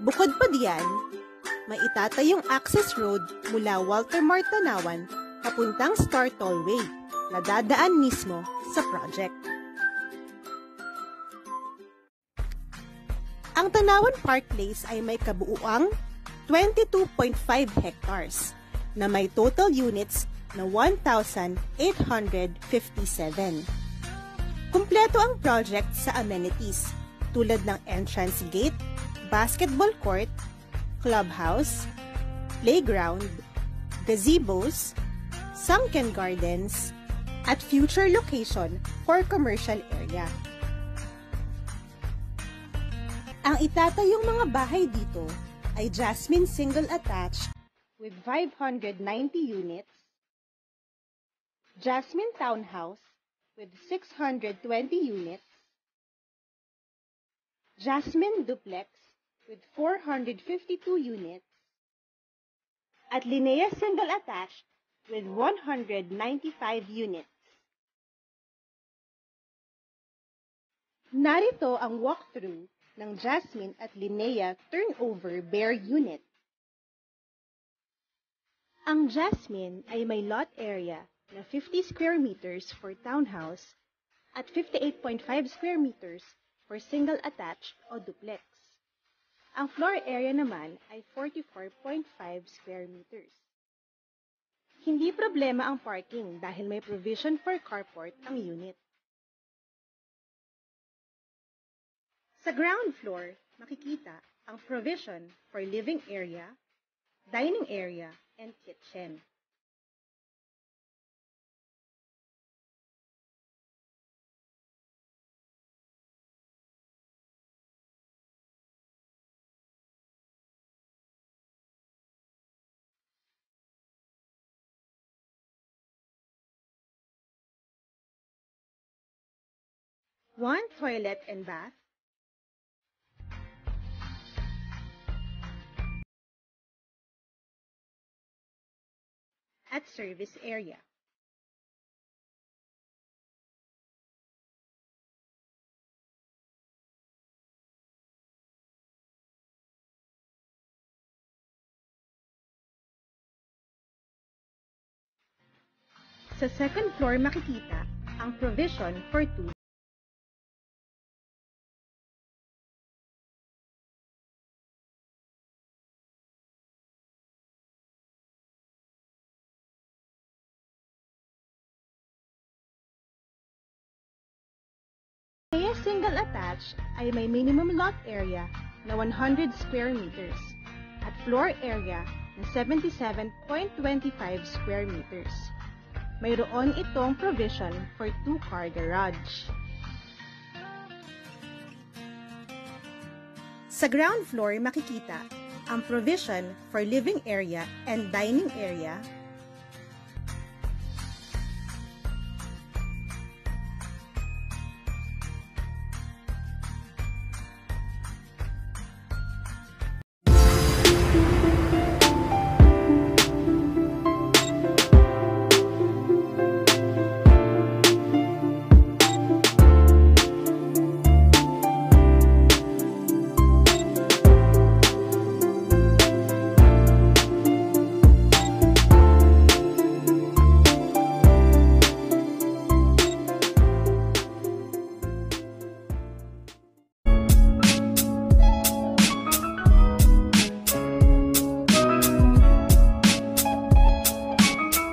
Bukod pa diyan, may itatayong access road mula Walter Martanawan papuntang Star Tollway na dadaan mismo sa project. Ang Tanawan Park Place ay may kabuuang 22.5 hectares na may total units na 1,857. Kumpleto ang project sa amenities tulad ng entrance gate, basketball court, clubhouse, playground, gazebos, sunken gardens, at future location for commercial area. Ang itatayong mga bahay dito ay Jasmine Single Attached with 590 units, Jasmine Townhouse with 620 units, Jasmine Duplex with 452 units, at Linnea Single Attached with 195 units. Narito ang walkthrough ng Jasmine at Linnea turnover bare unit. Ang Jasmine ay may lot area na 50 square meters for townhouse at 58.5 square meters for single attached o duplex. Ang floor area naman ay 44.5 square meters. Hindi problema ang parking dahil may provision for carport ang unit. Sa ground floor, makikita ang provision for living area, dining area, and kitchen. One toilet and bath, at service area. Sa second floor makikita ang provision for two Kaya single attached ay may minimum lot area na 100 square meters at floor area na 77.25 square meters. Mayroon itong provision for two-car garage. Sa ground floor makikita ang provision for living area and dining area